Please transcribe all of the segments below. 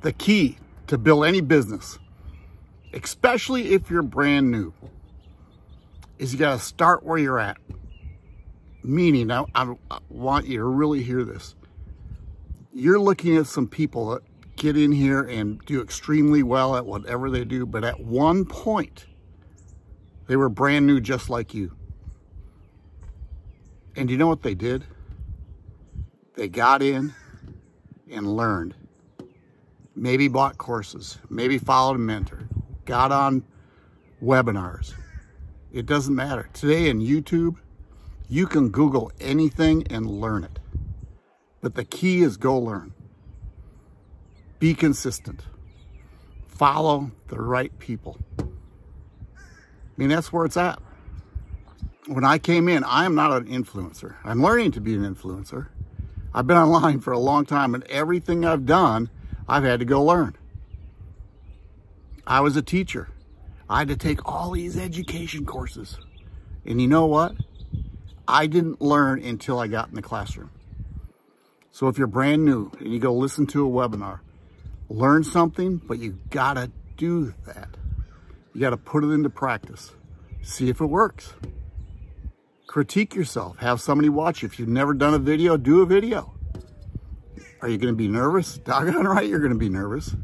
the key to build any business, especially if you're brand new, is you got to start where you're at. Meaning, I, I, want you to really hear this. You're looking at some people that get in here and do extremely well at whatever they do, but at one point, they were brand new just like you. And you know what they did? They got in and learned. Maybe bought courses, maybe followed a mentor, got on webinars. It doesn't matter. Today in YouTube, you can Google anything and learn it. But the key is go learn. Be consistent. Follow the right people. I mean, that's where it's at. When I came in, I am not an influencer. I'm learning to be an influencer. I've been online for a long time and everything I've done, I've had to go learn. I was a teacher. I had to take all these education courses. And you know what? I didn't learn until I got in the classroom. So if you're brand new and you go listen to a webinar, learn something, but you gotta do that. You gotta put it into practice. See if it works. Critique yourself. Have somebody watch you. If you've never done a video, do a video. Are you gonna be nervous? Doggone right you're gonna be nervous.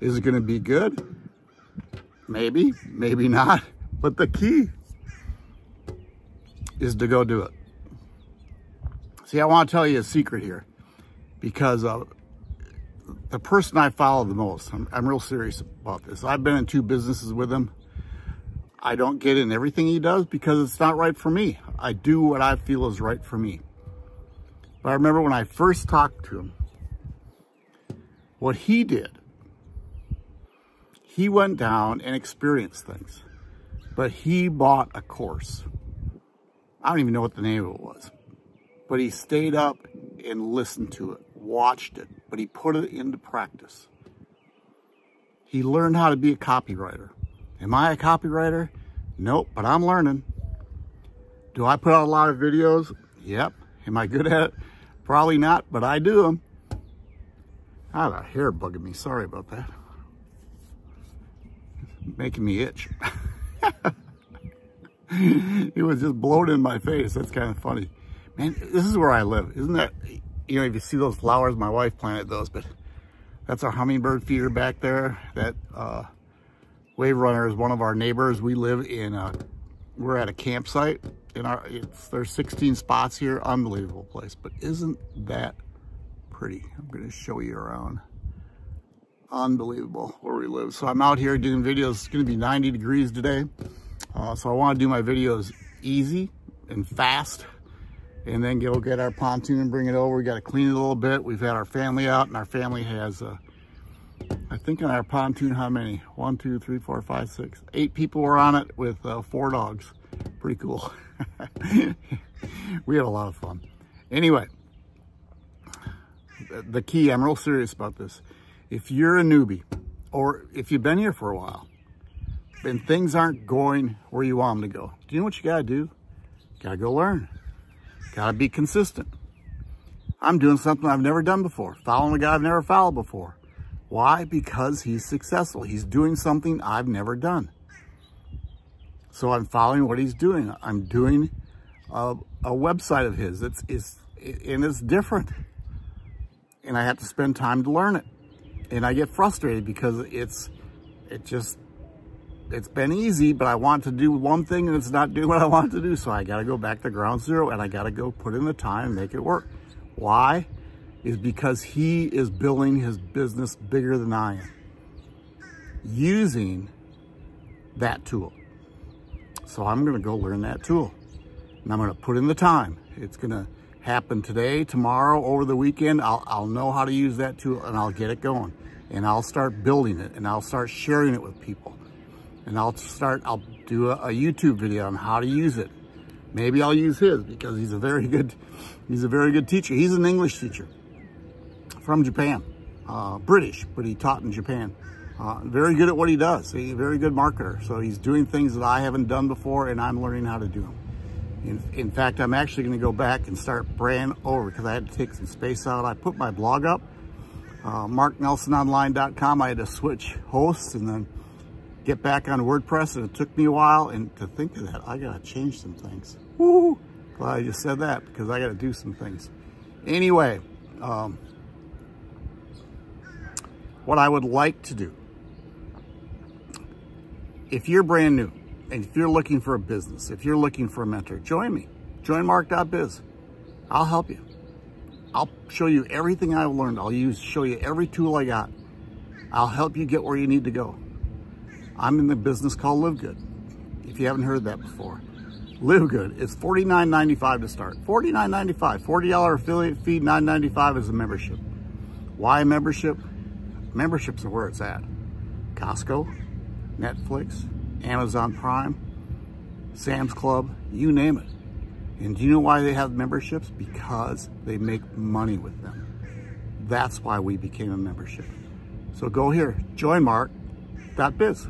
Is it gonna be good? Maybe, maybe not. But the key is to go do it. See, I want to tell you a secret here because uh, the person I follow the most, I'm, I'm real serious about this. I've been in two businesses with him. I don't get in everything he does because it's not right for me. I do what I feel is right for me. But I remember when I first talked to him, what he did, he went down and experienced things, but he bought a course. I don't even know what the name of it was. But he stayed up and listened to it, watched it, but he put it into practice. He learned how to be a copywriter. Am I a copywriter? Nope, but I'm learning. Do I put out a lot of videos? Yep. Am I good at it? Probably not, but I do them. I have a hair bugging me. Sorry about that. making me itch. it was just blown in my face. That's kind of funny. Man, this is where I live. Isn't that, you know, if you see those flowers, my wife planted those, but that's our hummingbird feeder back there. That uh, wave runner is one of our neighbors. We live in a, we're at a campsite. In our, it's, there's 16 spots here. Unbelievable place. But isn't that pretty? I'm going to show you around. Unbelievable where we live. So I'm out here doing videos. It's going to be 90 degrees today. Uh, so I want to do my videos easy and fast and then go get our pontoon and bring it over. We got to clean it a little bit. We've had our family out and our family has, uh, I think on our pontoon, how many? One, two, three, four, five, six, eight people were on it with uh, four dogs. Pretty cool. we had a lot of fun. Anyway, the key, I'm real serious about this. If you're a newbie or if you've been here for a while, and things aren't going where you want them to go, do you know what you got to do? Got to go learn. Got to be consistent. I'm doing something I've never done before, following a guy I've never followed before. Why? Because he's successful. He's doing something I've never done. So I'm following what he's doing. I'm doing a, a website of his. It's, it's, and it's different. And I have to spend time to learn it. And I get frustrated because it's, it just it's been easy, but I want to do one thing and it's not doing what I want to do. So I got to go back to ground zero and I got to go put in the time and make it work. Why? Is because he is building his business bigger than I am using that tool. So I'm going to go learn that tool and I'm going to put in the time. It's going to happen today, tomorrow, over the weekend. I'll, I'll know how to use that tool and I'll get it going and I'll start building it and I'll start sharing it with people and I'll start, I'll do a, a, YouTube video on how to use it. Maybe I'll use his because he's a very good, he's a very good teacher. He's an English teacher from Japan, uh, British, but he taught in Japan. Uh, very good at what he does. He's a very good marketer. So he's doing things that I haven't done before and I'm learning how to do them. In, in fact, I'm actually going to go back and start brand over because I had to take some space out. I put my blog up uh, marknelsononline.com. I had to switch hosts and then get back on WordPress, and it took me a while. And to think of that, I got to change some things. Woo! Glad I just said that because I got to do some things. Anyway, um, what I would like to do, if you're brand new and if you're looking for a business, if you're looking for a mentor, join me. Join mark.biz. I'll help you. I'll show you everything I've learned. I'll use, show you every tool I got. I'll help you get where you need to go. I'm in the business called LiveGood. If you haven't heard that before. LiveGood. is $49.95 to start. $49.95. $40 affiliate fee, $9.95 is a membership. Why membership? Memberships are where it's at. Costco, Netflix, Amazon Prime, Sam's Club, you name it. And do you know why they have memberships? Because they make money with them. That's why we became a membership. So go here, joinmark.biz.